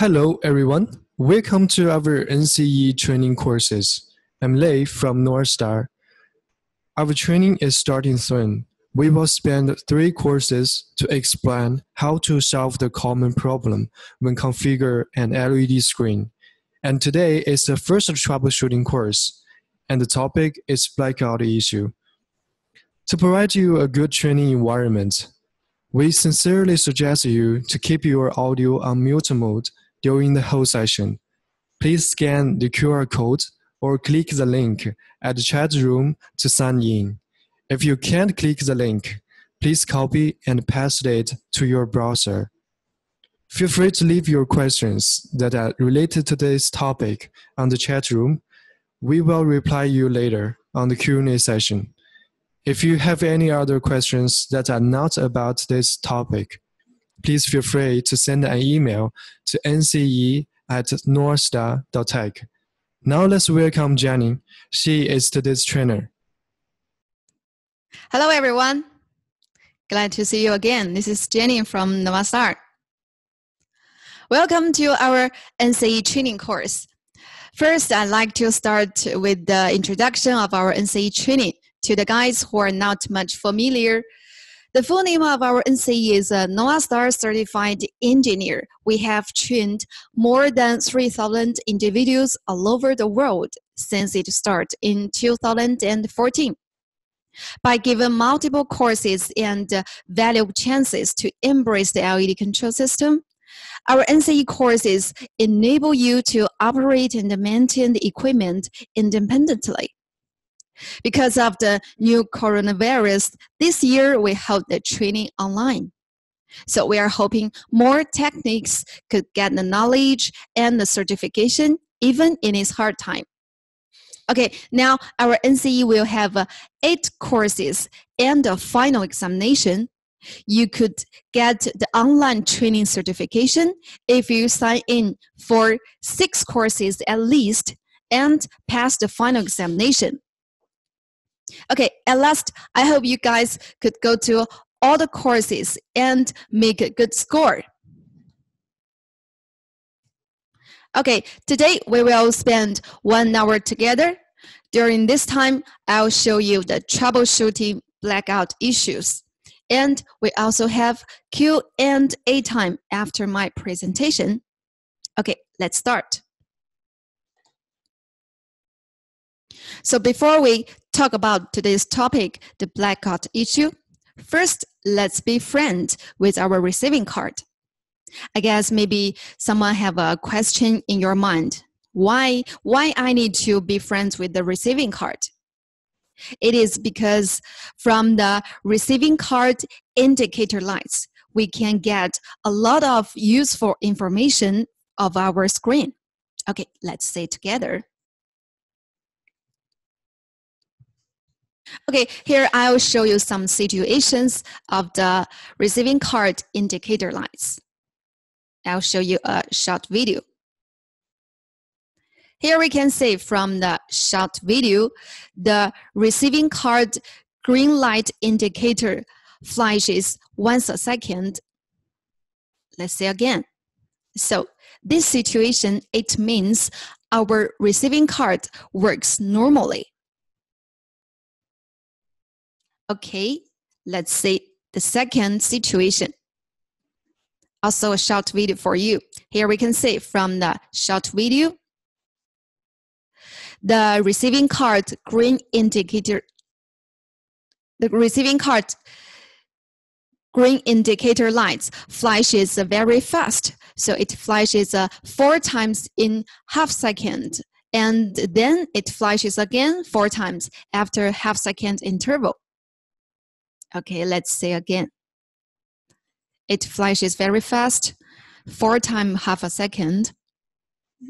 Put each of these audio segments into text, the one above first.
Hello, everyone. Welcome to our NCE training courses. I'm Lei from Novastar. Our training is starting soon. We will spend three courses to explain how to solve the common problem when configure an LED screen. And today is the first troubleshooting course, and the topic is blackout issue. To provide you a good training environment, we sincerely suggest you to keep your audio on mute mode during the whole session. Please scan the QR code or click the link at the chat room to sign in. If you can't click the link, please copy and paste it to your browser. Feel free to leave your questions that are related to this topic on the chat room. We will reply you later on the Q&A session. If you have any other questions that are not about this topic, please feel free to send an email to nce at novastar.tech. Now let's welcome Jenny. She is today's trainer. Hello, everyone. Glad to see you again. This is Jenny from Novastar. Welcome to our NCE training course. First, I'd like to start with the introduction of our NCE training to the guys who are not much familiar. The full name of our NCE is a Novastar Certified Engineer. We have trained more than 3,000 individuals all over the world since it started in 2014. By giving multiple courses and uh, valuable chances to embrace the LED control system, our NCE courses enable you to operate and maintain the equipment independently. Because of the new coronavirus, this year we held the training online. So we are hoping more techniques could get the knowledge and the certification even in its hard time. Okay, now our NCE will have uh, eight courses and a final examination. You could get the online training certification if you sign in for six courses at least and pass the final examination. Okay, at last, I hope you guys could go to all the courses and make a good score. Okay, today we will spend one hour together. During this time, I'll show you the troubleshooting blackout issues. And we also have Q&A time after my presentation. Okay, let's start. So before we talk about today's topic, the blackout issue, first let's be friends with our receiving card. I guess maybe someone have a question in your mind. Why why I need to be friends with the receiving card? It is because from the receiving card indicator lights, we can get a lot of useful information of our screen. Okay, let's say together. Okay, here I'll show you some situations of the receiving card indicator lights. I'll show you a short video. Here we can see from the short video, the receiving card green light indicator flashes once a second. Let's say again. So this situation, it means our receiving card works normally. Okay, let's see the second situation. Also a short video for you. Here we can see from the short video, the receiving card green indicator, the receiving card green indicator lights flashes very fast. So it flashes uh, four times in half second and then it flashes again four times after half second interval. Okay, let's say again. It flashes very fast, four times half a second.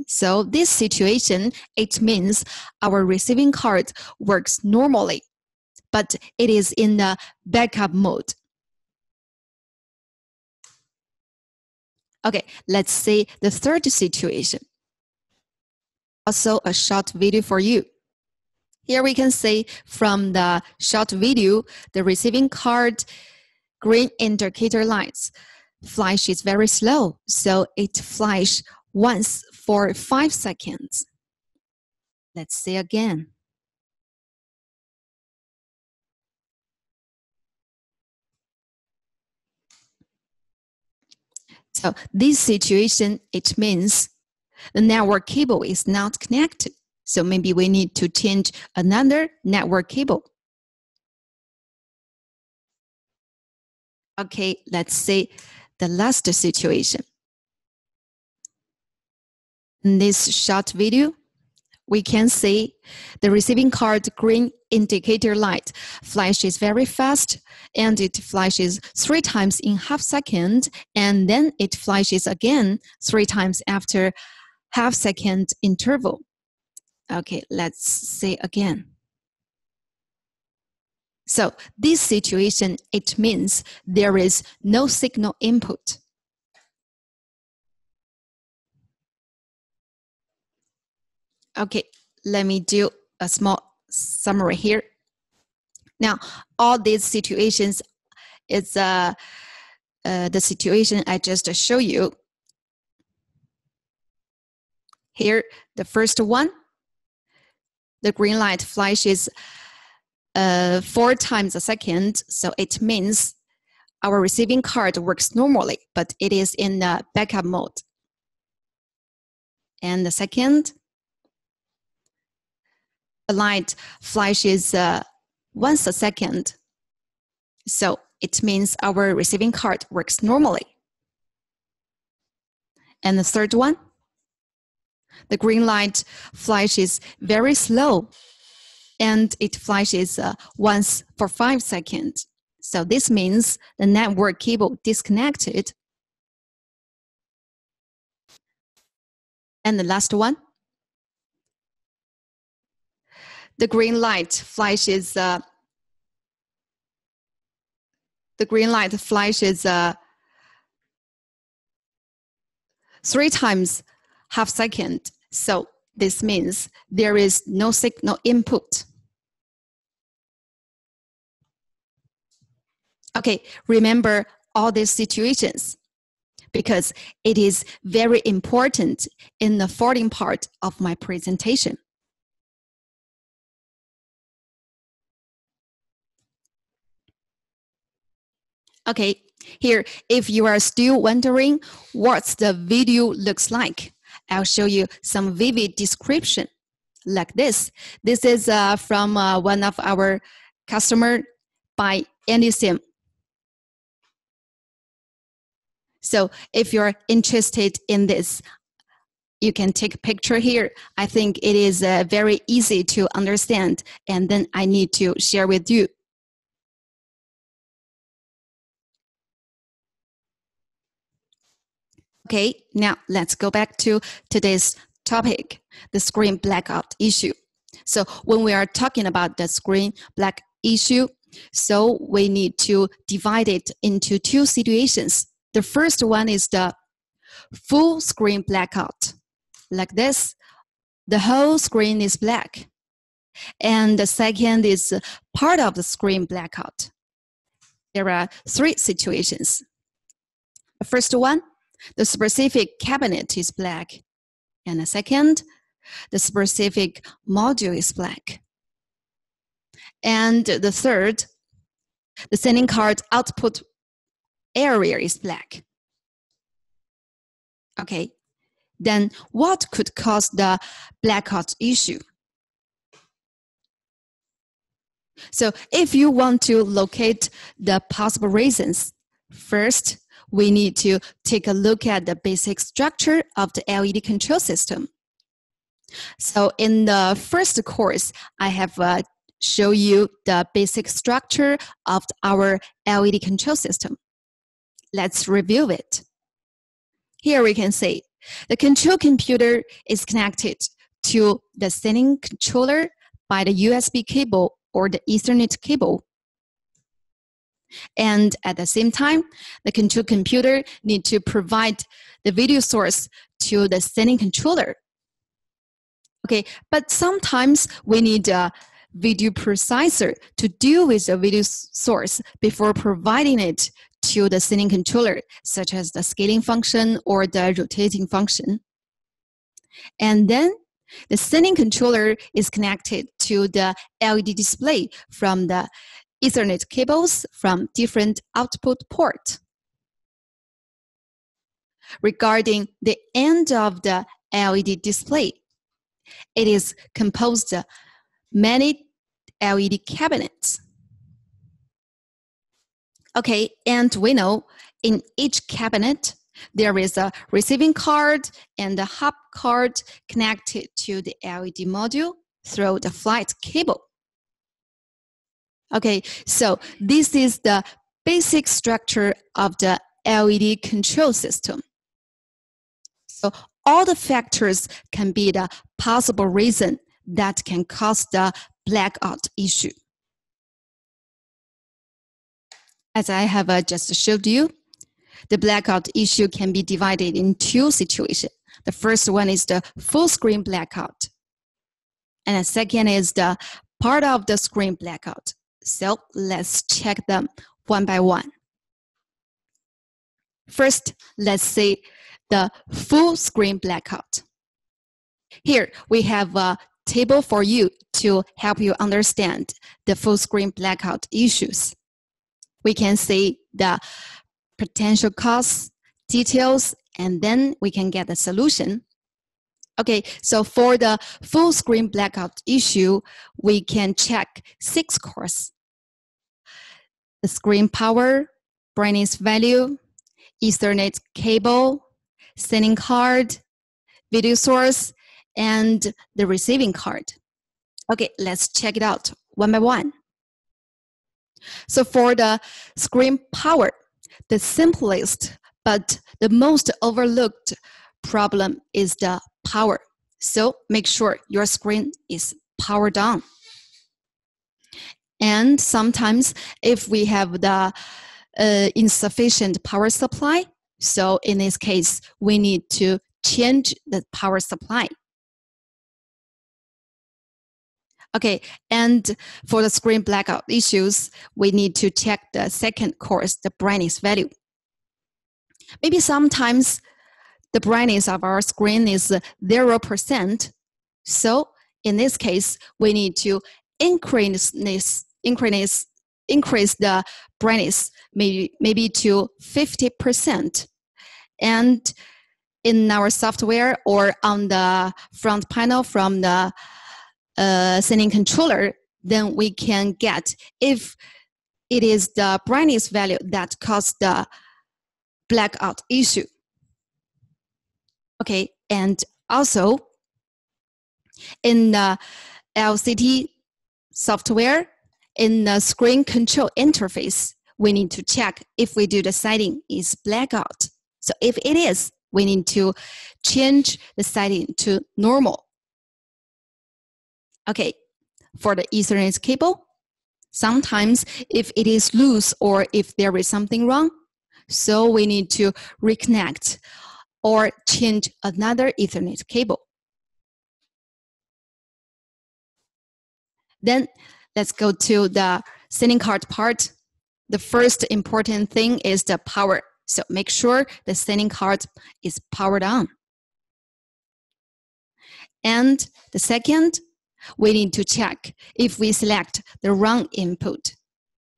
So this situation, it means our receiving card works normally, but it is in the backup mode. Okay, let's see the third situation. Also a short video for you. Here we can see from the short video, the receiving card green indicator lights flash is very slow. So it flash once for 5 seconds. Let's say again. So this situation, it means the network cable is not connected. So maybe we need to change another network cable. Okay, let's say the last situation. In this short video, we can see the receiving card green indicator light flashes very fast and it flashes three times in half second and then it flashes again three times after half second interval. Okay, let's say again. So this situation, it means there is no signal input. Okay, let me do a small summary here. Now, all these situations is uh, uh, the situation I just show you. Here, the first one, the green light flashes uh, four times a second. So it means our receiving card works normally, but it is in the backup mode. And the second, the light flashes uh, once a second. So it means our receiving card works normally. And the third one, the green light flashes very slow and it flashes uh, once for five seconds. So this means the network cable disconnected. And the last one. The green light flashes, uh, the green light flashes uh, three times half second. So this means there is no signal input. Okay, remember all these situations because it is very important in the following part of my presentation. Okay, here, if you are still wondering what the video looks like, I'll show you some vivid description like this. This is uh, from uh, one of our customer by Andy Sim. So if you're interested in this, you can take a picture here. I think it is uh, very easy to understand, and then I need to share with you. Okay, now let's go back to today's topic, the screen blackout issue. So when we are talking about the screen black issue, so we need to divide it into two situations. The first one is the full screen blackout. Like this, the whole screen is black. And the second is part of the screen blackout. There are three situations. The first one, the specific cabinet is black. And the second, the specific module is black. And the third, the sending card output area is black. Okay, then what could cause the blackout issue? So if you want to locate the possible reasons, first we need to take a look at the basic structure of the LED control system. So in the first course, I have uh, show you the basic structure of our LED control system. Let's review it. Here we can see the control computer is connected to the sending controller by the USB cable or the Ethernet cable. And at the same time, the control computer need to provide the video source to the sending controller. Okay, but sometimes we need a video processor to deal with the video source before providing it to the sending controller, such as the scaling function or the rotating function. And then the sending controller is connected to the LED display from the Ethernet cables from different output port. Regarding the end of the LED display, it is composed of many LED cabinets. Okay, and we know in each cabinet there is a receiving card and a hub card connected to the LED module through the flight cable. Okay, so this is the basic structure of the LED control system. So all the factors can be the possible reason that can cause the blackout issue. As I have uh, just showed you, the blackout issue can be divided in two situations. The first one is the full screen blackout. And the second is the part of the screen blackout. So let's check them one by one. First, let's see the full screen blackout. Here we have a table for you to help you understand the full screen blackout issues. We can see the potential cause, details, and then we can get the solution. Okay, so for the full screen blackout issue, we can check six cores. The screen power, brightness value, Ethernet cable, sending card, video source, and the receiving card. Okay, let's check it out one by one. So for the screen power, the simplest but the most overlooked problem is the power. So make sure your screen is powered on. And sometimes if we have the uh, insufficient power supply, so in this case, we need to change the power supply. Okay, and for the screen blackout issues, we need to check the second course, the brightness value. Maybe sometimes the brightness of our screen is 0%. So in this case, we need to increase increase, increase the brightness maybe, maybe to 50%. And in our software or on the front panel from the uh, sending controller, then we can get if it is the brightness value that caused the blackout issue. Okay, and also in the LCT software, in the screen control interface, we need to check if we do the setting is blackout. So if it is, we need to change the setting to normal. Okay, for the Ethernet cable, sometimes if it is loose or if there is something wrong, so we need to reconnect or change another Ethernet cable. Then let's go to the sending card part. The first important thing is the power. So make sure the sending card is powered on. And the second, we need to check if we select the wrong input.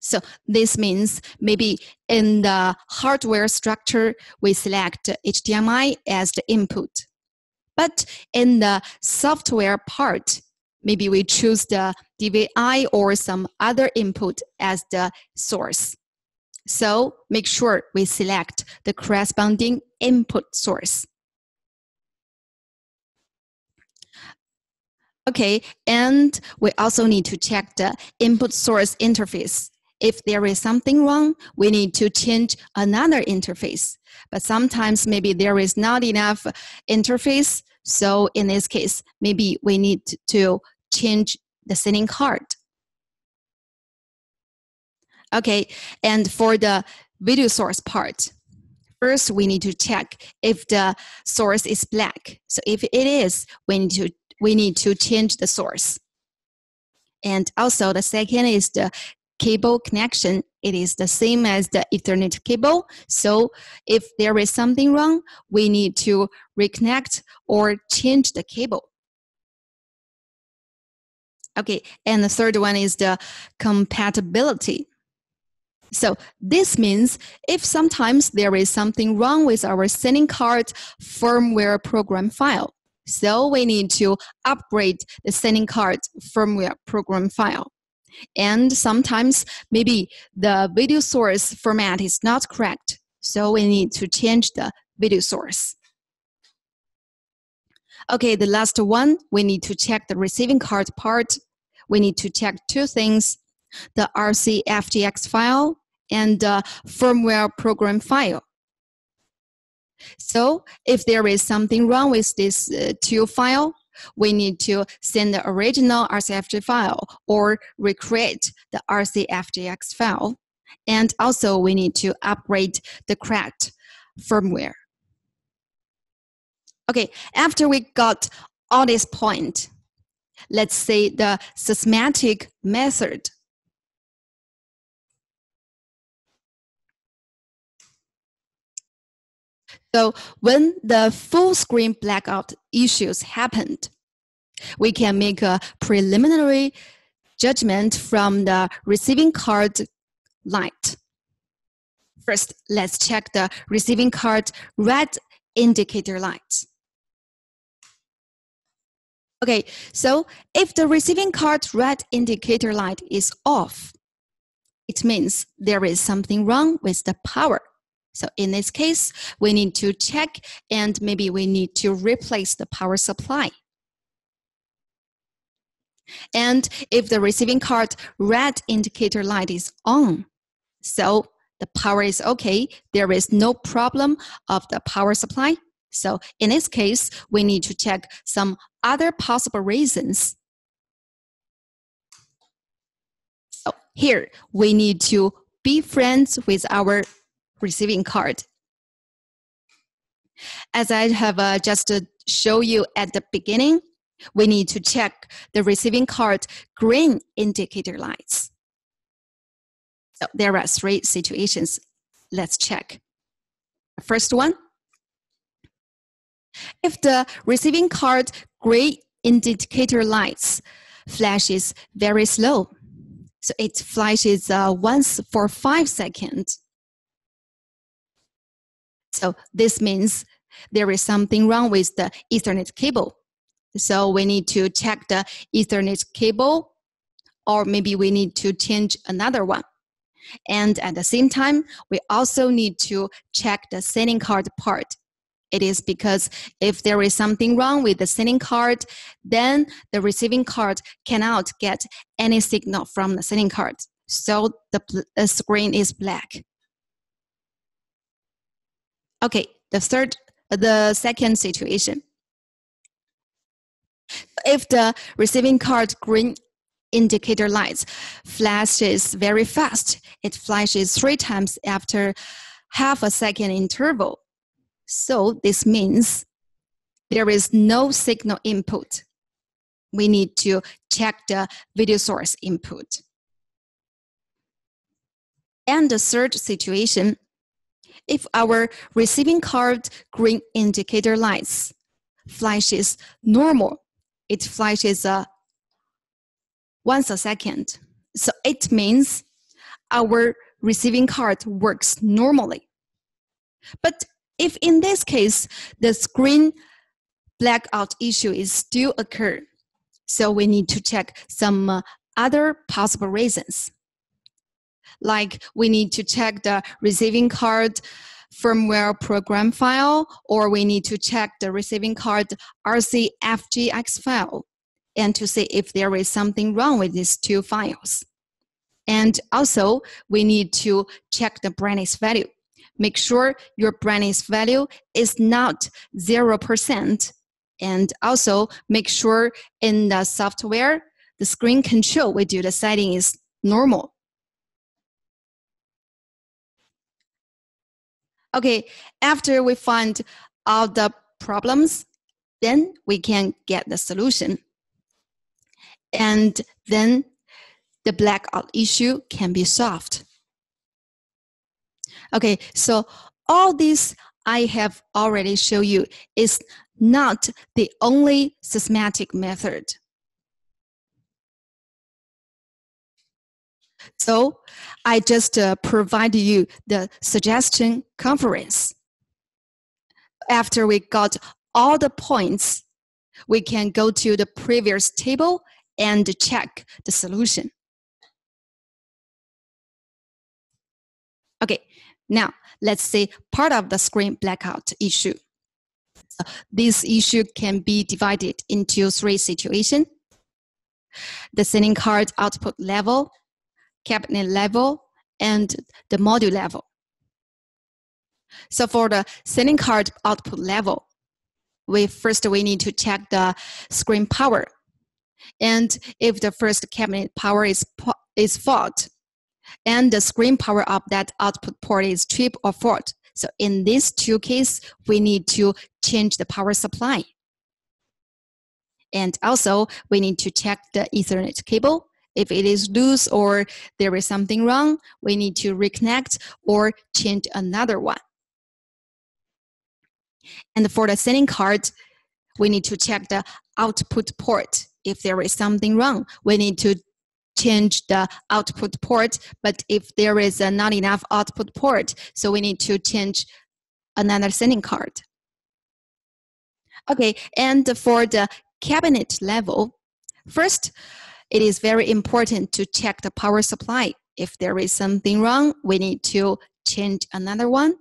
So this means maybe in the hardware structure, we select HDMI as the input. But in the software part, maybe we choose the DVI or some other input as the source. So make sure we select the corresponding input source. Okay, and we also need to check the input source interface. If there is something wrong, we need to change another interface. But sometimes maybe there is not enough interface. So in this case, maybe we need to change the sending card. Okay, and for the video source part, first we need to check if the source is black. So if it is, we need to we need to change the source. And also the second is the cable connection. It is the same as the Ethernet cable. So if there is something wrong, we need to reconnect or change the cable. Okay, and the third one is the compatibility. So this means if sometimes there is something wrong with our sending card firmware program file, so we need to upgrade the sending card firmware program file. And sometimes maybe the video source format is not correct, so we need to change the video source. Okay, the last one, we need to check the receiving card part. We need to check two things, the RCFGX file and the firmware program file. So if there is something wrong with this uh, two file, we need to send the original RCFG file or recreate the RCFGX file. And also we need to upgrade the correct firmware. Okay, after we got all this point, let's say the systematic method So when the full screen blackout issues happened, we can make a preliminary judgment from the receiving card light. First, let's check the receiving card red indicator light. Okay, so if the receiving card red indicator light is off, it means there is something wrong with the power. So in this case, we need to check and maybe we need to replace the power supply. And if the receiving card red indicator light is on, so the power is okay, there is no problem of the power supply. So in this case, we need to check some other possible reasons. So here, we need to be friends with our receiving card. As I have uh, just uh, show you at the beginning, we need to check the receiving card green indicator lights. So there are three situations. Let's check. First one, if the receiving card green indicator lights flashes very slow, so it flashes uh, once for five seconds, so this means there is something wrong with the Ethernet cable. So we need to check the Ethernet cable, or maybe we need to change another one. And at the same time, we also need to check the sending card part. It is because if there is something wrong with the sending card, then the receiving card cannot get any signal from the sending card. So the, the uh, screen is black. Okay, the third, the second situation. If the receiving card green indicator lights flashes very fast, it flashes three times after half a second interval. So this means there is no signal input. We need to check the video source input. And the third situation, if our receiving card green indicator lights flashes normal, it flashes uh, once a second. So it means our receiving card works normally. But if in this case, the screen blackout issue is still occur, so we need to check some uh, other possible reasons like we need to check the receiving card firmware program file, or we need to check the receiving card RCFGX file and to see if there is something wrong with these two files. And also, we need to check the brightness value. Make sure your brightness value is not 0%. And also, make sure in the software, the screen control we do the setting is normal. Okay, after we find all the problems, then we can get the solution. And then the blackout issue can be solved. Okay, so all this I have already shown you is not the only systematic method. So I just uh, provide you the suggestion conference. After we got all the points, we can go to the previous table and check the solution. Okay, now let's say part of the screen blackout issue. This issue can be divided into three situations. The sending card output level, cabinet level, and the module level. So for the sending card output level, we first we need to check the screen power. And if the first cabinet power is, is fault, and the screen power of that output port is trip or fault, so in these two cases, we need to change the power supply. And also, we need to check the Ethernet cable. If it is loose or there is something wrong, we need to reconnect or change another one. And for the sending card, we need to check the output port. If there is something wrong, we need to change the output port. But if there is not enough output port, so we need to change another sending card. Okay, and for the cabinet level, first, it is very important to check the power supply. If there is something wrong, we need to change another one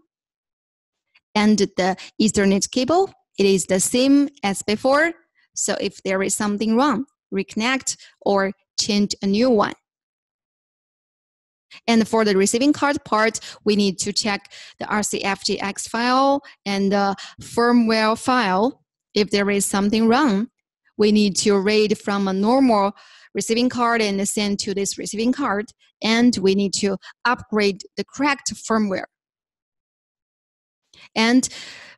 and the Ethernet cable, it is the same as before. So if there is something wrong, reconnect or change a new one. And for the receiving card part, we need to check the RCFGX file and the firmware file. If there is something wrong, we need to read from a normal receiving card and send to this receiving card. And we need to upgrade the correct firmware. And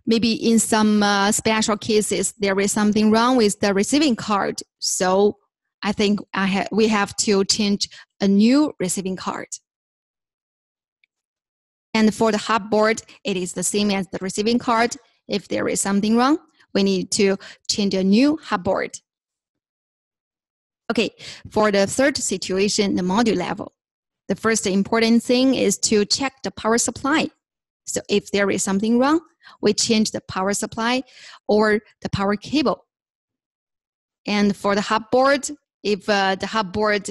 maybe in some uh, special cases, there is something wrong with the receiving card. So I think I ha- we have to change a new receiving card. And for the hub board, it is the same as the receiving card. If there is something wrong, we need to change a new hub board. Okay, for the third situation, the module level. The first important thing is to check the power supply. So if there is something wrong, we change the power supply or the power cable. And for the hub board, if uh, the hub board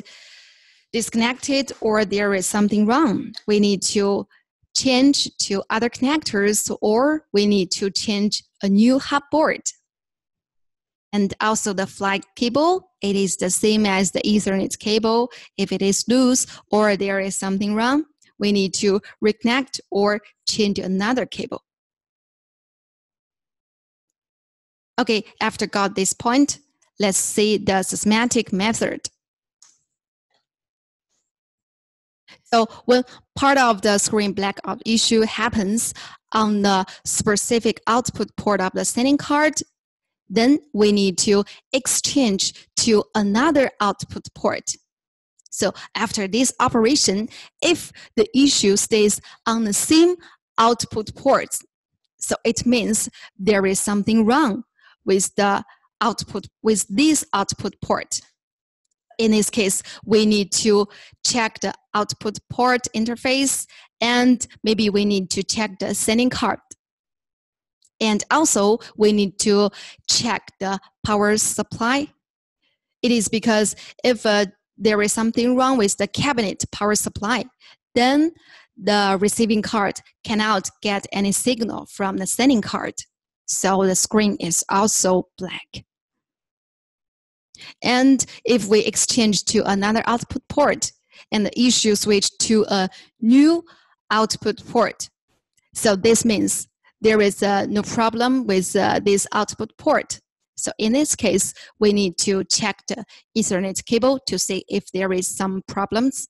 disconnected or there is something wrong, we need to change to other connectors or we need to change a new hub board. And also the flag cable, it is the same as the Ethernet cable. If it is loose or there is something wrong, we need to reconnect or change another cable. Okay, after got this point, let's see the systematic method. So when part of the screen blackout issue happens on the specific output port of the sending card, then we need to exchange to another output port. So after this operation, if the issue stays on the same output port, so it means there is something wrong with the output with this output port. In this case, we need to check the output port interface and maybe we need to check the sending card. And also we need to check the power supply. It is because if a there is something wrong with the cabinet power supply, then the receiving card cannot get any signal from the sending card. So the screen is also black. And if we exchange to another output port and the issue switch to a new output port, so this means there is uh, no problem with uh, this output port. So in this case, we need to check the Ethernet cable to see if there is some problems.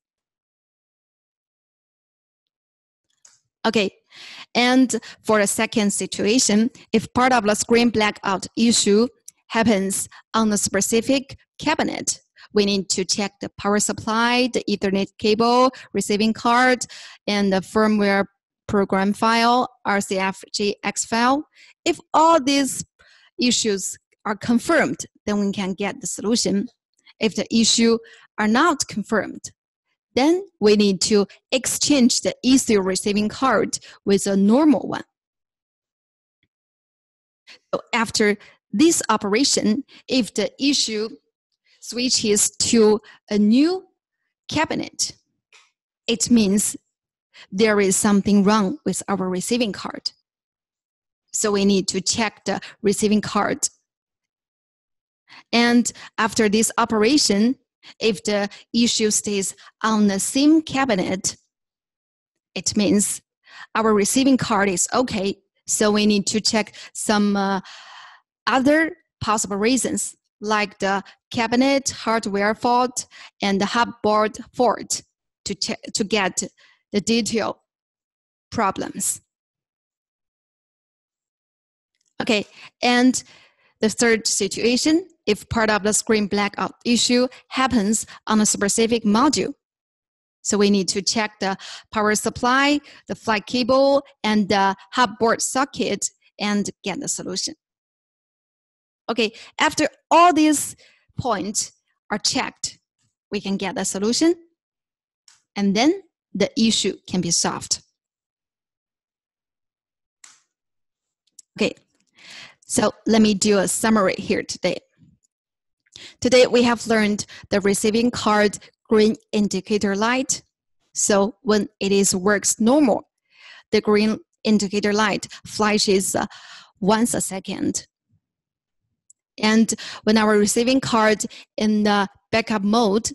Okay, and for the second situation, if part of the screen blackout issue happens on a specific cabinet, we need to check the power supply, the Ethernet cable, receiving card, and the firmware program file, RCFGX file. If all these issues are confirmed, then we can get the solution. If the issue are not confirmed, then we need to exchange the Ethereum receiving card with a normal one. So after this operation, if the issue switches to a new cabinet, it means there is something wrong with our receiving card. So we need to check the receiving card. And after this operation, if the issue stays on the same cabinet, it means our receiving card is okay. So we need to check some uh, other possible reasons like the cabinet hardware fault and the hubboard fault to, check, to get the detailed problems. Okay, and the third situation, if part of the screen blackout issue happens on a specific module. So we need to check the power supply, the flight cable, and the hub board socket and get the solution. Okay, after all these points are checked, we can get the solution and then the issue can be solved. Okay, so let me do a summary here today. Today we have learned the receiving card green indicator light. So when it is works normal, the green indicator light flashes uh, once a second. And when our receiving card in the backup mode,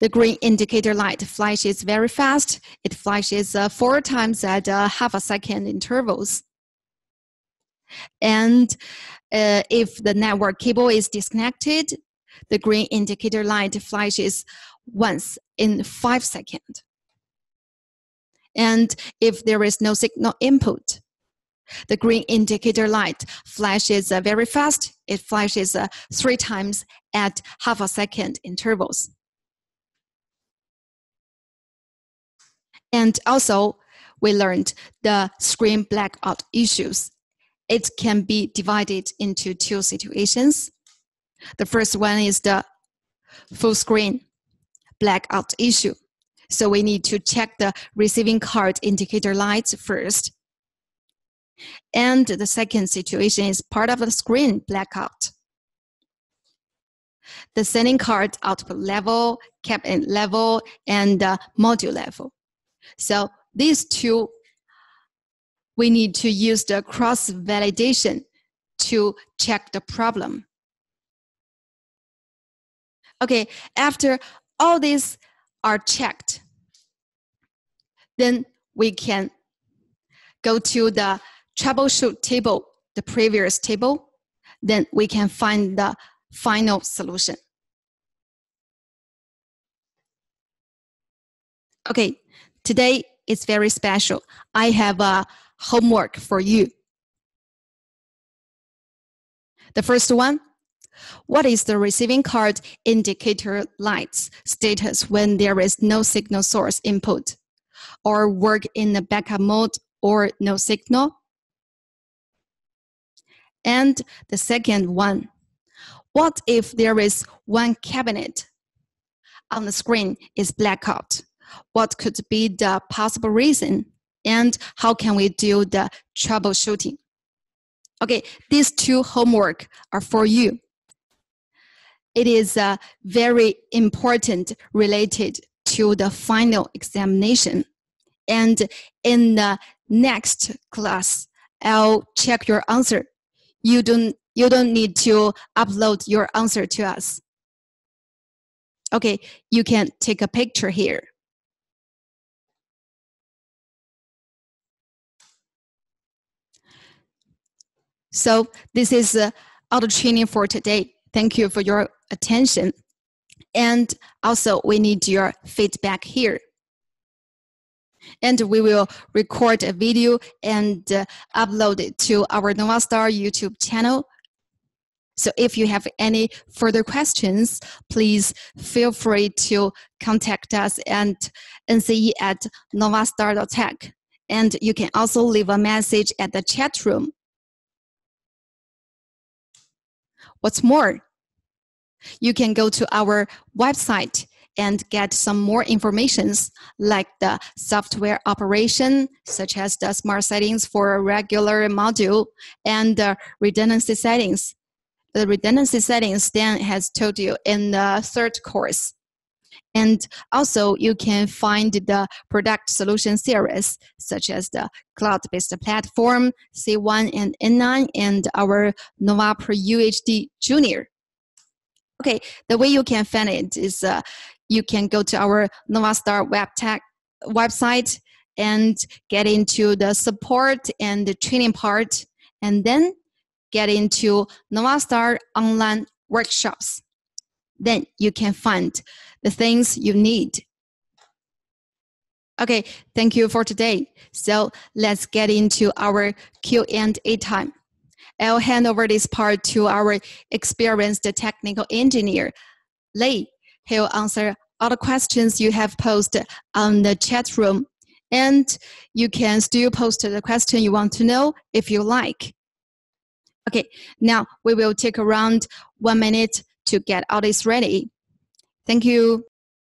the green indicator light flashes very fast. It flashes uh, four times at uh, half a second intervals. And uh, if the network cable is disconnected, the green indicator light flashes once in five seconds. And if there is no signal input, the green indicator light flashes uh, very fast. It flashes uh, three times at half a second intervals. And also, we learned the screen blackout issues. It can be divided into two situations. The first one is the full screen blackout issue. So we need to check the receiving card indicator lights first. And the second situation is part of the screen blackout. The sending card output level, cabinet level, and module level. So these two, we need to use the cross validation to check the problem. Okay, after all these are checked, then we can go to the troubleshoot table, the previous table, then we can find the final solution. Okay, Today is very special. I have a homework for you. The first one, what is the receiving card indicator lights status when there is no signal source input or work in the backup mode or no signal? And the second one, what if there is one cabinet on the screen is blackout? What could be the possible reason and how can we do the troubleshooting. Okay these two homework are for you. It is uh, very important related to the final examination. And in the next class i'll check your answer. You don't you don't need to upload your answer to us. Okay you can take a picture here So this is uh, all the training for today. Thank you for your attention. And also we need your feedback here. And we will record a video and uh, upload it to our Novastar YouTube channel. So if you have any further questions, please feel free to contact us at nce at novastar.tech. And you can also leave a message at the chat room. What's more, you can go to our website and get some more informations like the software operation, such as the smart settings for a regular module and the redundancy settings. The redundancy settings Dan has told you in the third course. And also, you can find the product solution series, such as the cloud based platform, C1 and N9, and our Nova Pro UHD Junior. Okay, the way you can find it is uh, you can go to our Novastar web tech website and get into the support and the training part, and then get into Novastar online workshops. Then you can find the things you need. Okay, thank you for today. So let's get into our Q&A time. I'll hand over this part to our experienced technical engineer, Lei. He'll answer all the questions you have posted on the chat room. And you can still post the question you want to know if you like. Okay, now we will take around one minute to get all this ready. Thank you.